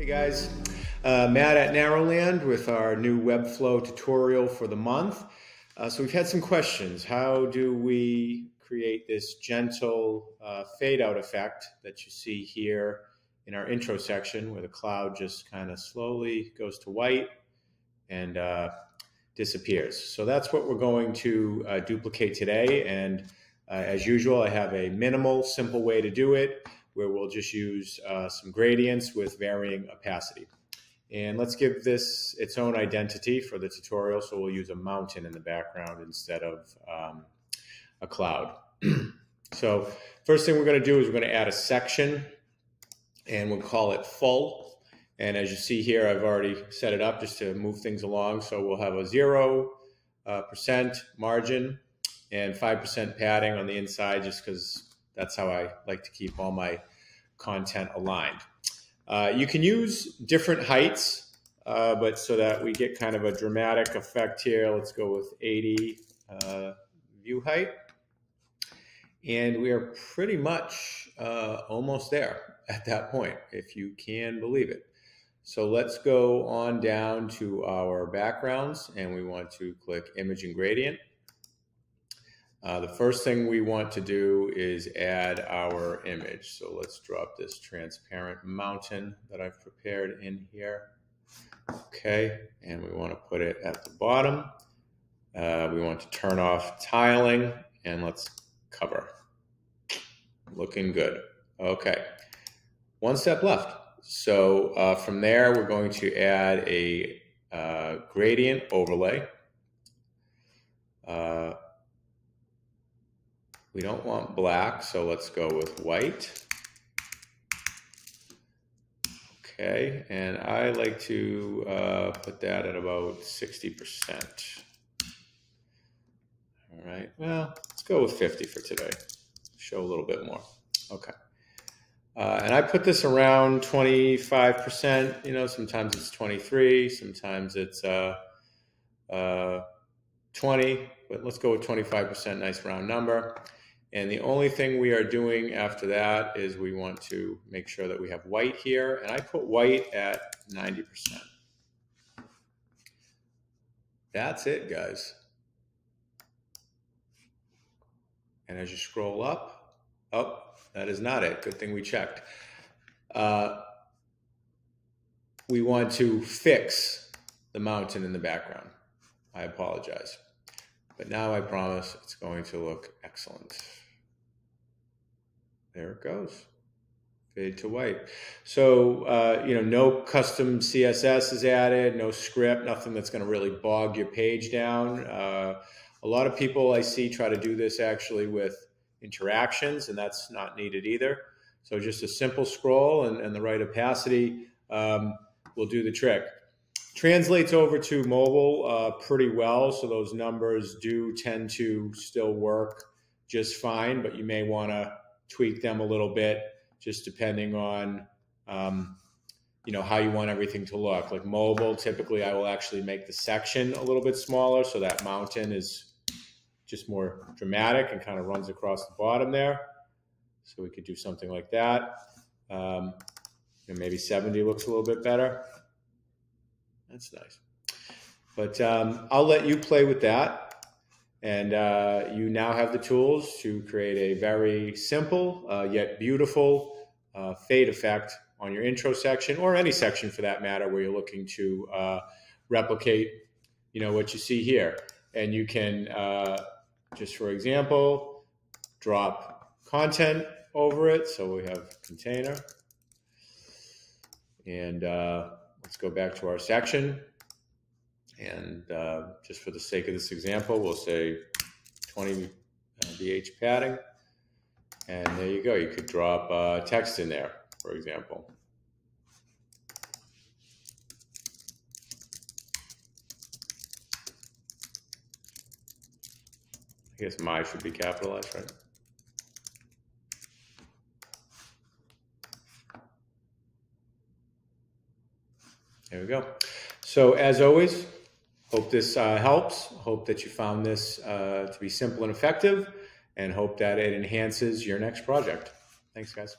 Hey guys, uh, Matt at Narrow Land with our new Webflow tutorial for the month. Uh, so we've had some questions. How do we create this gentle uh, fade out effect that you see here in our intro section where the cloud just kind of slowly goes to white and uh, disappears. So that's what we're going to uh, duplicate today. And uh, as usual, I have a minimal, simple way to do it where we'll just use uh, some gradients with varying opacity. And let's give this its own identity for the tutorial. So we'll use a mountain in the background instead of um, a cloud. so first thing we're going to do is we're going to add a section and we'll call it full. And as you see here, I've already set it up just to move things along. So we'll have a zero uh, percent margin and 5% padding on the inside just because that's how I like to keep all my content aligned. Uh, you can use different heights, uh, but so that we get kind of a dramatic effect here, let's go with 80 uh, view height. And we are pretty much uh, almost there at that point, if you can believe it. So let's go on down to our backgrounds and we want to click image and gradient. Uh, the first thing we want to do is add our image. So let's drop this transparent mountain that I've prepared in here. Okay, and we want to put it at the bottom. Uh, we want to turn off tiling and let's cover. Looking good. Okay, one step left. So uh, from there, we're going to add a uh, gradient overlay. We don't want black, so let's go with white. Okay, and I like to uh, put that at about 60%. All right, well, let's go with 50 for today. Show a little bit more. Okay. Uh, and I put this around 25%. You know, sometimes it's 23, sometimes it's uh, uh, 20, but let's go with 25%, nice round number. And the only thing we are doing after that is we want to make sure that we have white here. And I put white at 90%. That's it, guys. And as you scroll up, oh, that is not it. Good thing we checked. Uh, we want to fix the mountain in the background. I apologize. But now I promise it's going to look excellent. There it goes. Fade to white. So, uh, you know, no custom CSS is added, no script, nothing that's going to really bog your page down. Uh, a lot of people I see try to do this actually with interactions, and that's not needed either. So just a simple scroll and, and the right opacity um, will do the trick translates over to mobile uh, pretty well. So those numbers do tend to still work just fine, but you may want to tweak them a little bit just depending on um, you know how you want everything to look. Like mobile, typically I will actually make the section a little bit smaller so that mountain is just more dramatic and kind of runs across the bottom there. So we could do something like that. Um, and maybe 70 looks a little bit better. That's nice. But um, I'll let you play with that. And uh, you now have the tools to create a very simple uh, yet beautiful uh, fade effect on your intro section or any section for that matter where you're looking to uh, replicate you know what you see here. And you can uh, just for example drop content over it. So we have container. And uh, let's go back to our section and uh, just for the sake of this example, we'll say 20 uh, VH padding. And there you go. You could drop uh, text in there, for example. I guess my should be capitalized, right? There we go. So as always, Hope this uh, helps. Hope that you found this uh, to be simple and effective, and hope that it enhances your next project. Thanks, guys.